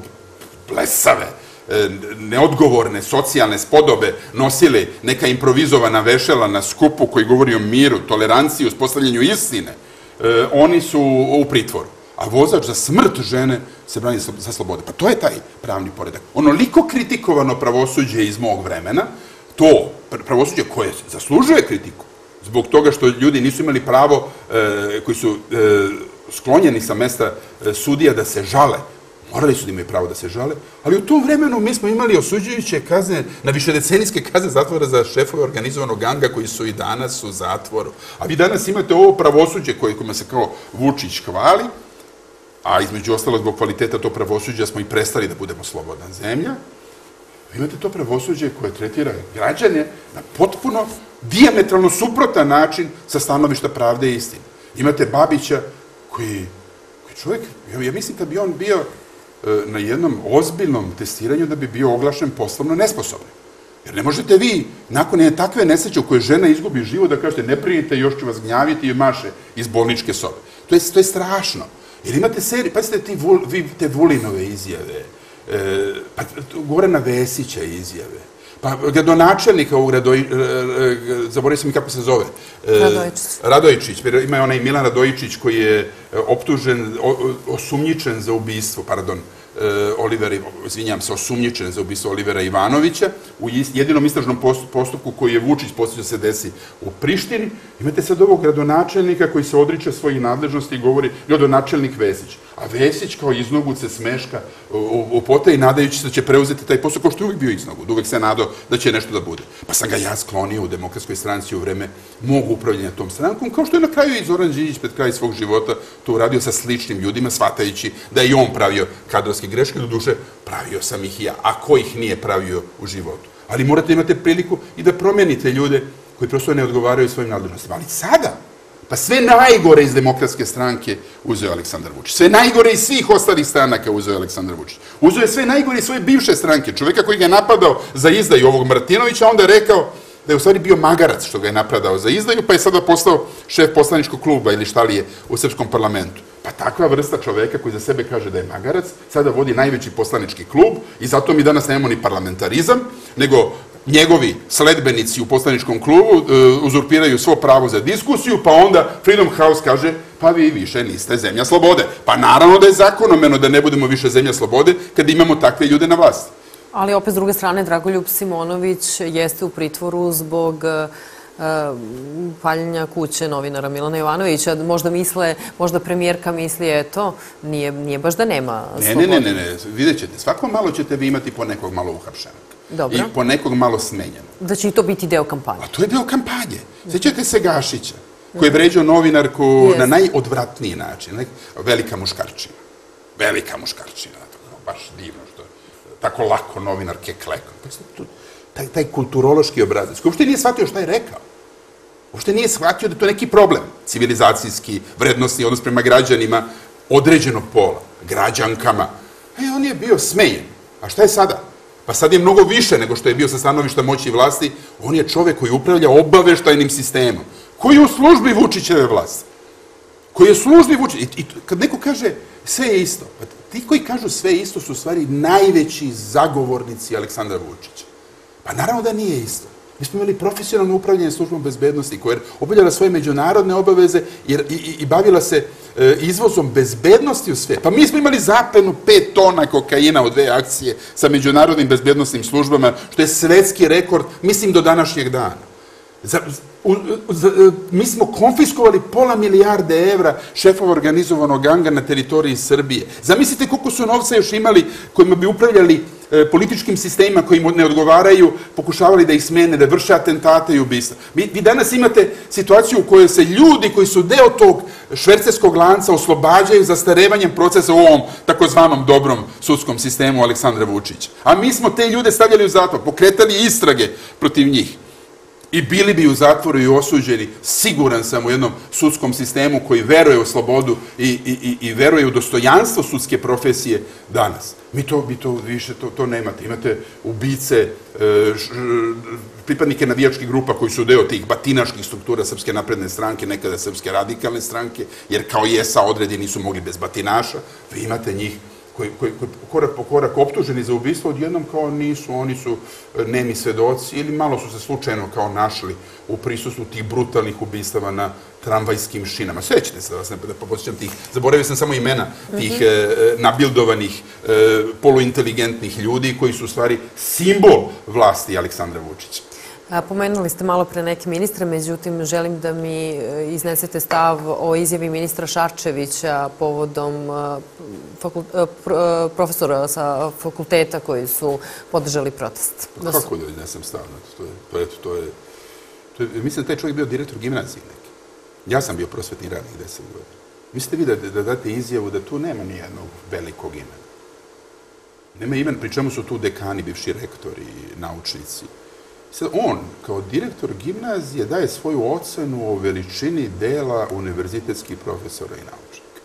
blesave, e, neodgovorne socijalne spodobe nosili neka improvizovana vešela na skupu koji govori o miru, toleranciji, uspostavljanju istine, e, oni su u pritvoru a vozač za smrt žene se brani za slobode. Pa to je taj pravni poredak. Onoliko kritikovano pravosuđe iz mog vremena, to pravosuđe koje zaslužuje kritiku, zbog toga što ljudi nisu imali pravo, e, koji su sklonjeni sa mesta sudija da se žale, morali su da imaju pravo da se žale, ali u tom vremenu mi smo imali osuđujuće kazne, na višedecenijske kazne zatvora za šefove organizovanog ganga koji su i danas u zatvoru. A vi danas imate ovo pravosuđe koje, kome se kao Vučić hvali, a između ostalo zbog kvaliteta to pravosuđa smo i prestali da budemo slobodna zemlja, vi imate to pravosuđe koje tretira građane na potpuno diametralno suprotan način sa stanovišta pravde i istine. Imate Babića koji, koji čovjek, ja, ja mislim da bi on bio na jednom ozbiljnom testiranju da bi bio oglašen poslovno nesposobnim. Jer ne možete vi, nakon jedne takve nesreće u kojoj žena izgubi život, da kažete ne prijete, još ću vas gnjaviti i maše iz bolničke sobe. To je, to je strašno. Jer imate seriju, pazite ti vul, vi, te Vulinove izjave, e, pa Gorana Vesića izjave, pa gradonačelnika ovog Radoj, e, e, zaboravio sam i kako se zove. E, Radojičić. Radojičić, ima onaj Milan Radojičić koji je optužen, osumnjičen za ubistvo, pardon, Olivera, izvinjam se, osumnjičen za ubistvo Olivera Ivanovića u jedinom istražnom postupku koji je Vučić posljedno se desi u Prištini. Imate sad ovog gradonačelnika koji se odriče svojih nadležnosti i govori gradonačelnik Vesić. A Vesić kao iznogu se smeška pote i nadajući se da će preuzeti taj posao, kao što je uvijek bio iznogu, uvijek se nadao da će nešto da bude. Pa sam ga ja sklonio u demokratskoj stranci u vreme mog upravljanja tom strankom, kao što je na kraju i Zoran Đinjić pred kraj svog života to uradio sa sličnim ljudima, shvatajući da je i on pravio kadrovske greške, do duše pravio sam ih i ja, a ko ih nije pravio u životu. Ali morate imate priliku i da promenite ljude koji prosto ne odgovaraju svojim nadležnostima. Ali sada, Pa sve najgore iz demokratske stranke uzeo Aleksandar Vučić. Sve najgore iz svih ostalih stranaka uzeo Aleksandar Vučić. Uzeo je sve najgore iz svoje bivše stranke. Čoveka koji ga je napadao za izdaju ovog Martinovića, onda je rekao da je u stvari bio magarac što ga je napadao za izdaju, pa je sada postao šef poslaničkog kluba ili šta li je u srpskom parlamentu. Pa takva vrsta čoveka koji za sebe kaže da je magarac, sada vodi najveći poslanički klub i zato mi danas nemamo ni parlamentarizam, nego njegovi sledbenici u poslaničkom klubu e, uzurpiraju svo pravo za diskusiju, pa onda Freedom House kaže pa vi više niste zemlja slobode. Pa naravno da je zakonomeno da ne budemo više zemlja slobode kad imamo takve ljude na vlasti. Ali opet s druge strane, Dragoljub Simonović jeste u pritvoru zbog e, paljenja kuće novinara Milana Jovanovića. Možda misle, možda premijerka misli, eto, nije, nije baš da nema slobode. Ne, ne, ne, ne, vidjet ćete. Svako malo ćete vi imati po nekog malo uhapšenog. Dobro. I po nekog malo smenjenog. Da će i to biti deo kampanje. A to je deo kampanje. Sjećate se Gašića, koji je vređao novinarku yes. na najodvratniji način. Velika muškarčina. Velika muškarčina. Baš divno što tako lako novinarke klekom. Pa taj, taj kulturološki obrazac, koji uopšte nije shvatio šta je rekao. Uopšte nije shvatio da je to neki problem, civilizacijski, vrednostni odnos prema građanima određenog pola, građankama. E, on je bio smejen. A šta je sada? Pa sad je mnogo više nego što je bio sa stanovišta moći i vlasti. On je čovek koji upravlja obaveštajnim sistemom, koji je u službi Vučićeve vlasti. Koji je službi Vučićeve. I, I kad neko kaže sve je isto, pa ti koji kažu sve isto su u stvari najveći zagovornici Aleksandra Vučića. Pa naravno da nije isto. Mi smo imali profesionalno upravljanje službom bezbednosti koja je obavljala svoje međunarodne obaveze jer, i, i, i bavila se e, izvozom bezbednosti u sve. Pa mi smo imali zapenu pet tona kokaina u dve akcije sa međunarodnim bezbednostnim službama, što je svetski rekord, mislim, do današnjeg dana. Za, u, za, e, mi smo konfiskovali pola milijarde evra šefova organizovanog ganga na teritoriji Srbije. Zamislite koliko su novca još imali kojima bi upravljali E, političkim sistemima koji im ne odgovaraju, pokušavali da ih smene, da vrše atentate i ubistva. Vi, vi danas imate situaciju u kojoj se ljudi koji su deo tog švercerskog lanca oslobađaju zastarevanjem procesa u ovom takozvanom dobrom sudskom sistemu Aleksandra Vučića. A mi smo te ljude stavljali u zatvor, pokretali istrage protiv njih i bili bi u zatvoru i osuđeni, siguran sam u jednom sudskom sistemu koji veruje u slobodu i, i, i veruje u dostojanstvo sudske profesije danas. Mi to, mi to više to, to nemate. Imate ubice, e, š, pripadnike navijačkih grupa koji su deo tih batinaških struktura Srpske napredne stranke, nekada Srpske radikalne stranke, jer kao jesa odredi nisu mogli bez batinaša. Vi imate njih koji, koji, koji korak po korak optuženi za ubistvo, odjednom kao nisu, oni su e, nemi svedoci ili malo su se slučajno kao našli u prisustvu tih brutalnih ubistava na tramvajskim šinama. Sećate se da vas ne da podsjećam tih, zaboravio sam samo imena tih mm -hmm. e, nabildovanih, e, poluinteligentnih ljudi koji su u stvari simbol vlasti Aleksandra Vučića. Pomenuli ste malo pre neke ministre, međutim želim da mi e, iznesete stav o izjavi ministra Šarčevića povodom e, e, profesora sa fakulteta koji su podržali protest. Pa kako da iznesem stav? To je, to je, to je, to je, mislim da taj čovjek bio direktor gimnazije neki. Ja sam bio prosvetni radnik deset godina. Mislite vi da, da date izjavu da tu nema ni jednog velikog imena? Nema imen, pri čemu su tu dekani, bivši rektori, naučnici, Sad, on, kao direktor gimnazije, daje svoju ocenu o veličini dela univerzitetskih profesora i naučnika.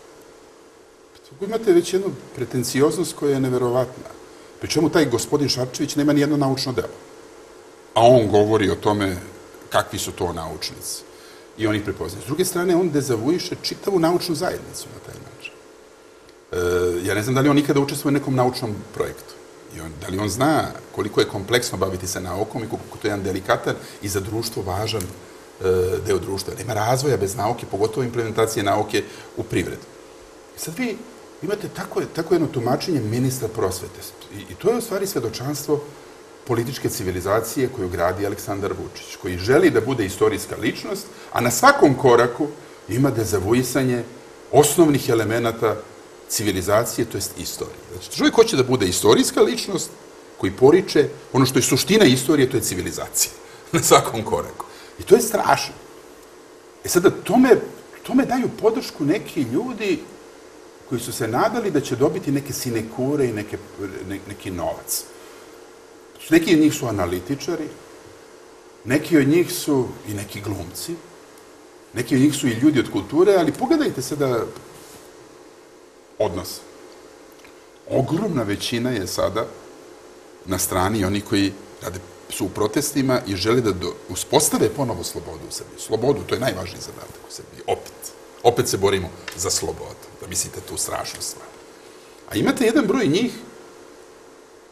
Tu imate već jednu pretencioznost koja je neverovatna. Pričemu taj gospodin Šarčević nema ni jedno naučno delo. A on govori o tome kakvi su to naučnici. I on ih prepoznaje. S druge strane, on dezavuiše čitavu naučnu zajednicu na taj način. E, ja ne znam da li on nikada učestvuje u nekom naučnom projektu. On, da li on zna koliko je kompleksno baviti se naukom i koliko to je jedan delikatan i za društvo važan e, deo društva. Nema razvoja bez nauke, pogotovo implementacije nauke u privredu. Sad vi imate tako, tako jedno tumačenje ministra prosvete. I, I to je u stvari svedočanstvo političke civilizacije koju gradi Aleksandar Vučić, koji želi da bude istorijska ličnost, a na svakom koraku ima dezavuisanje osnovnih elemenata civilizacije, to jest istorije. Znači, čovjek hoće da bude istorijska ličnost koji poriče ono što je suština istorije, to je civilizacija *laughs* na svakom koraku. I to je strašno. E sada, tome, tome daju podršku neki ljudi koji su se nadali da će dobiti neke sinekure i neke, ne, neki novac. Neki od njih su analitičari, neki od njih su i neki glumci, neki od njih su i ljudi od kulture, ali pogledajte se da odnos. Ogromna većina je sada na strani oni koji rade, su u protestima i žele da do, uspostave ponovo slobodu u Srbiji. Slobodu, to je najvažniji zadatak u Srbiji. Opet. Opet se borimo za slobodu. Da mislite tu strašnu stvar. A imate jedan broj njih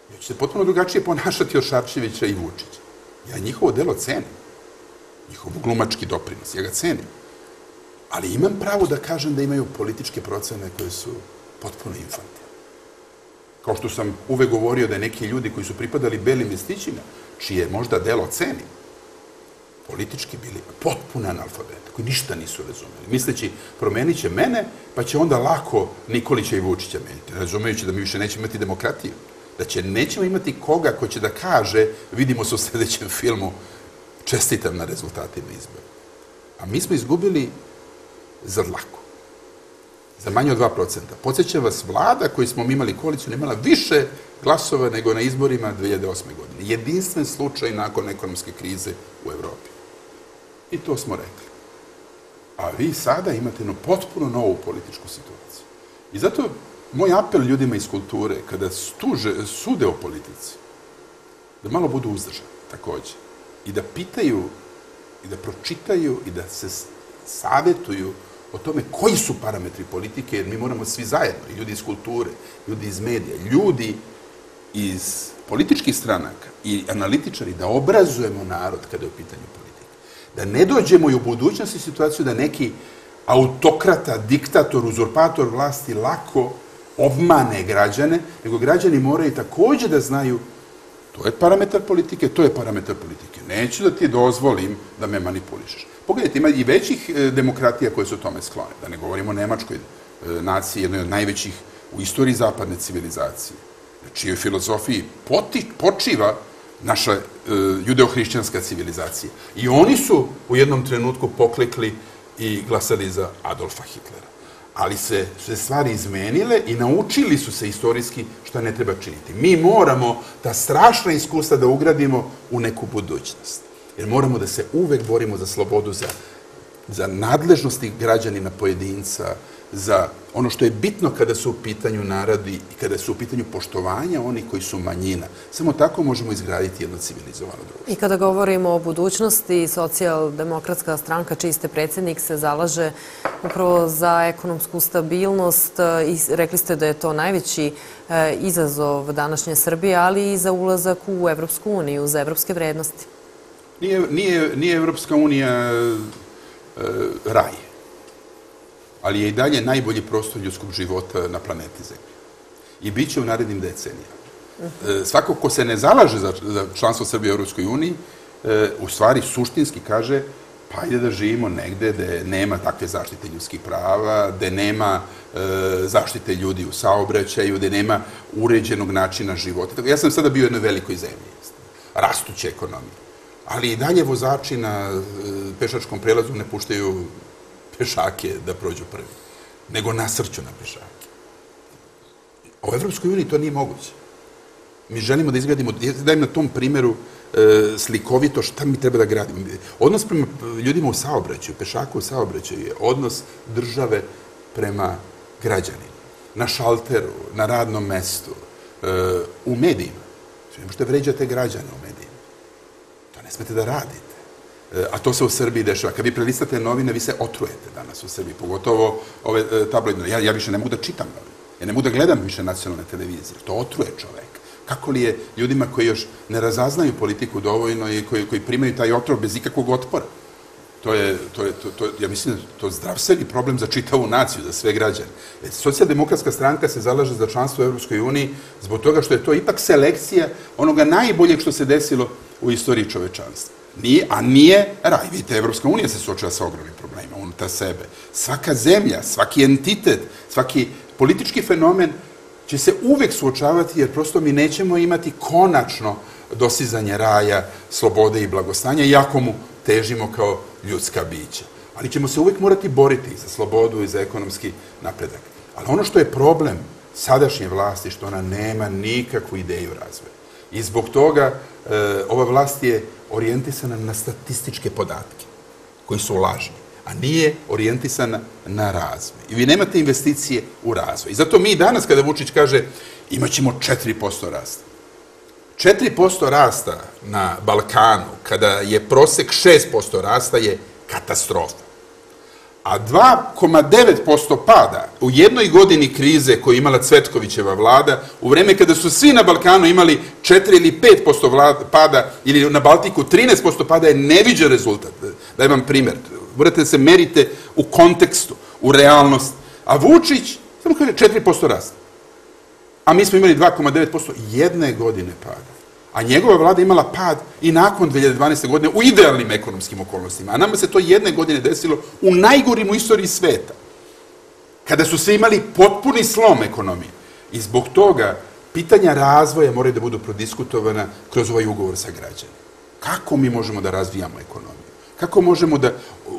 koji će se potpuno drugačije ponašati od Šarčevića i Vučića. Ja njihovo delo cenim. Njihov glumački doprinos, ja ga cenim. Ali imam pravo da kažem da imaju političke procene koje su potpuno infantilne. Kao što sam uvek govorio da neki ljudi koji su pripadali belim listićima, čije možda delo cenim, politički bili potpuno analfabeti, koji ništa nisu razumeli. Misleći, promenit će mene, pa će onda lako Nikolića i Vučića meniti, razumejući da mi više nećemo imati demokratiju. Da će, nećemo imati koga ko će da kaže, vidimo se u sledećem filmu, čestitam na rezultatima izbora. A mi smo izgubili za dlaku. Za manje od 2%. Podsećam vas, vlada koju smo imali koaliciju imala više glasova nego na izborima 2008. godine. Jedinstven slučaj nakon ekonomske krize u Evropi. I to smo rekli. A vi sada imate jednu potpuno novu političku situaciju. I zato moj apel ljudima iz kulture, kada stuže, sude o politici, da malo budu uzdržani, takođe. I da pitaju, i da pročitaju, i da se savetuju o tome koji su parametri politike, jer mi moramo svi zajedno, ljudi iz kulture, ljudi iz medija, ljudi iz političkih stranaka i analitičari, da obrazujemo narod kada je u pitanju politika da ne dođemo i u budućnosti situaciju da neki autokrata, diktator, uzurpator vlasti lako obmane građane, nego građani moraju takođe da znaju to je parametar politike, to je parametar politike. Neću da ti dozvolim da me manipulišeš. Pogledajte, ima i većih e, demokratija koje su tome sklone, da ne govorimo o Nemačkoj e, naciji, jednoj od najvećih u istoriji zapadne civilizacije, čijoj filozofiji poti, počiva naša e, judeo-hrišćanska civilizacija. I oni su u jednom trenutku poklikli i glasali za Adolfa Hitlera. Ali se sve stvari izmenile i naučili su se istorijski šta ne treba činiti. Mi moramo ta strašna iskustva da ugradimo u neku budućnost. Jer moramo da se uvek borimo za slobodu, za, za nadležnosti građanina pojedinca, za ono što je bitno kada su u pitanju narodi i kada su u pitanju poštovanja onih koji su manjina. Samo tako možemo izgraditi jedno civilizovano društvo. I kada govorimo o budućnosti, socijaldemokratska stranka, čiji ste predsednik, se zalaže upravo za ekonomsku stabilnost i rekli ste da je to najveći e, izazov današnje Srbije, ali i za ulazak u Evropsku uniju, za evropske vrednosti. Nije, nije, nije Evropska unija e, raj ali je i dalje najbolji prostor ljudskog života na planeti Zemlji. I bit će u narednim decenijama. E, svako ko se ne zalaže za, za članstvo Srbije u Europskoj uniji, e, u stvari suštinski kaže pa ajde da živimo negde gde nema takve zaštite ljudskih prava, gde nema e, zaštite ljudi u saobraćaju, gde nema uređenog načina života. Ja sam sada bio u jednoj velikoj zemlji, rastuće ekonomije. Ali i dalje vozači na e, pešačkom prelazu ne puštaju pešake da prođu prvi, nego nasrću na pešake. A u Evropskoj uniji to nije moguće. Mi želimo da izgradimo, dajem na tom primeru e, slikovito šta mi treba da gradimo. Odnos prema ljudima u saobraćaju, pešaku u saobraćaju je odnos države prema građanima. Na šalteru, na radnom mestu, e, u medijima. Ne možete vređate građane u medijima. To ne smete da radite. E, a to se u Srbiji dešava. Kad vi prelistate novine, vi se otrujete danas u Srbiji, pogotovo ove e, tabloidne. Ja, ja više ne mogu da čitam novine. Ja ne mogu da gledam više nacionalne televizije. To otruje čovek. Kako li je ljudima koji još ne razaznaju politiku dovoljno i koji, koji primaju taj otrov bez ikakvog otpora? To je, to je, to, to, ja mislim da to je zdravstveni problem za čitavu naciju, za sve građane. E, socijaldemokratska stranka se zalaže za članstvo u Evropskoj uniji zbog toga što je to ipak selekcija onoga najboljeg što se desilo u istoriji čovečanstva. Nije, a nije raj. Vidite, Evropska unija se suočava sa ogromnim problemima unutar sebe. Svaka zemlja, svaki entitet, svaki politički fenomen će se uvek suočavati jer prosto mi nećemo imati konačno dosizanje raja, slobode i blagostanja, iako mu težimo kao ljudska bića. Ali ćemo se uvek morati boriti za slobodu i za ekonomski napredak. Ali ono što je problem sadašnje vlasti, što ona nema nikakvu ideju razvoja. I zbog toga e, ova vlast je orijentisana na statističke podatke, koji su lažni, a nije orijentisana na razvoj. I vi nemate investicije u razvoj. I zato mi danas, kada Vučić kaže imaćemo 4% rasta, 4% rasta na Balkanu, kada je prosek 6% rasta, je katastrofa. A 2,9% pada u jednoj godini krize koju je imala Cvetkovićeva vlada, u vreme kada su svi na Balkanu imali 4 ili 5% vlada, pada, ili na Baltiku 13% pada, je neviđen rezultat. Daj vam primjer. Morate da se merite u kontekstu, u realnost. A Vučić, samo kaže 4% rasta. A mi smo imali 2,9% jedne godine pada a njegova vlada imala pad i nakon 2012. godine u idealnim ekonomskim okolnostima. A nama se to jedne godine desilo u najgorim u istoriji sveta. Kada su svi imali potpuni slom ekonomije. I zbog toga pitanja razvoja moraju da budu prodiskutovana kroz ovaj ugovor sa građanima. Kako mi možemo da razvijamo ekonomiju? Kako možemo da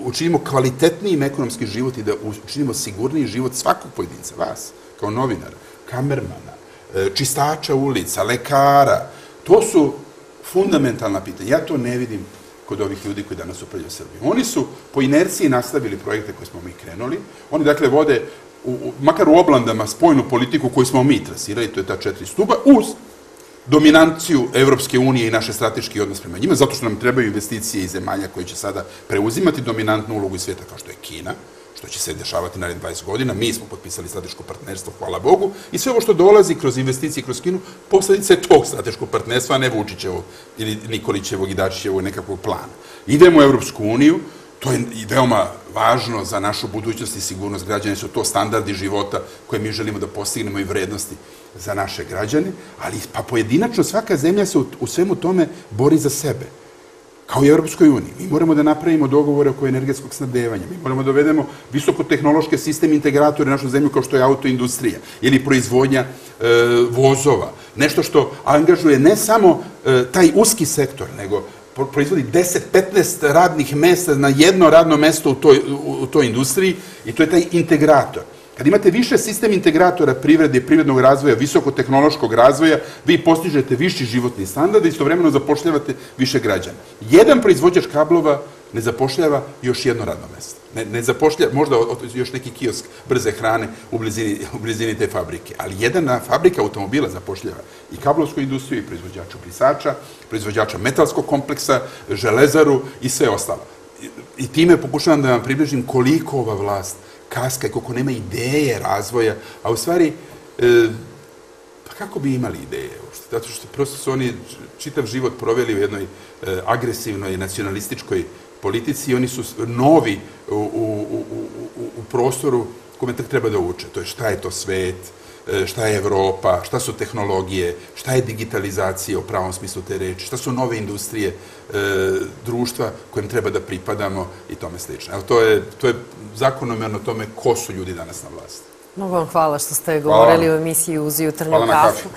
učinimo kvalitetnijim ekonomski život i da učinimo sigurniji život svakog pojedinca, vas, kao novinara, kamermana, e, čistača ulica, lekara, To su fundamentalna pitanja. Ja to ne vidim kod ovih ljudi koji danas upravljaju Srbiju. Oni su po inerciji nastavili projekte koje smo mi krenuli. Oni, dakle, vode, u, makar u oblandama, spojnu politiku koju smo mi trasirali, to je ta četiri stuba, uz dominanciju Evropske unije i naše strateški odnos prema njima, zato što nam trebaju investicije iz zemalja koje će sada preuzimati dominantnu ulogu iz sveta kao što je Kina, što će se dešavati narednih 20 godina. Mi smo potpisali strateško partnerstvo, hvala Bogu, i sve ovo što dolazi kroz investicije kroz Kinu, posledice je tog strateškog partnerstva, a ne Vučićevog ili Nikolićevog i Dačićevog nekakvog plana. Idemo u Evropsku uniju, to je veoma važno za našu budućnost i sigurnost građana, su to standardi života koje mi želimo da postignemo i vrednosti za naše građane, ali pa pojedinačno svaka zemlja se u, u svemu tome bori za sebe kao i Europskoj uniji. Mi moramo da napravimo dogovore oko energetskog snabdevanja. Mi moramo da dovedemo visokotehnološke sistem integratore našu zemlju kao što je autoindustrija ili proizvodnja e, vozova. Nešto što angažuje ne samo e, taj uski sektor, nego proizvodi 10-15 radnih mesta na jedno radno mesto u toj, u toj industriji i to je taj integrator. Kad imate više sistem integratora privrede privrednog razvoja, visokotehnološkog razvoja, vi postižete viši životni standard i istovremeno zapošljavate više građana. Jedan proizvođač kablova ne zapošljava još jedno radno mesto. Ne, ne zapošljava, možda još neki kiosk brze hrane u blizini, u blizini te fabrike, ali jedna fabrika automobila zapošljava i kablovsku industriju, i proizvođača brisača, proizvođača metalskog kompleksa, železaru i sve ostalo. I time pokušavam da vam približim koliko ova vlast kaska i koliko nema ideje razvoja, a u stvari, e, pa kako bi imali ideje uopšte? Zato što prosto su oni čitav život proveli u jednoj e, agresivnoj nacionalističkoj politici i oni su novi u, u, u, u, prostoru kome tek treba da uče. To je šta je to svet, šta je Evropa, šta su tehnologije, šta je digitalizacija u pravom smislu te reči, šta su nove industrije e, društva kojem treba da pripadamo i tome slično. Evo, to je, to je zakonomerno tome ko su ljudi danas na vlasti. Mnogo vam hvala što ste govorili u emisiji uz jutarnju kafu.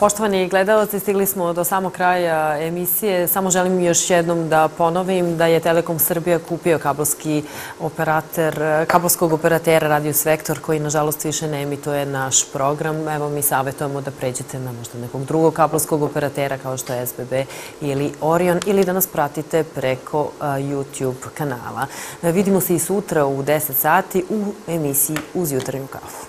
Poštovani gledalci, stigli smo do samog kraja emisije. Samo želim još jednom da ponovim da je Telekom Srbija kupio kabelski operater, kabelskog operatera Radio Svektor koji nažalost više ne emituje naš program. Evo mi savjetujemo da pređete na možda nekog drugog kabelskog operatera kao što je SBB ili Orion ili da nas pratite preko YouTube kanala. Vidimo se i sutra u 10 sati u emisiji Uz Caio Cafo.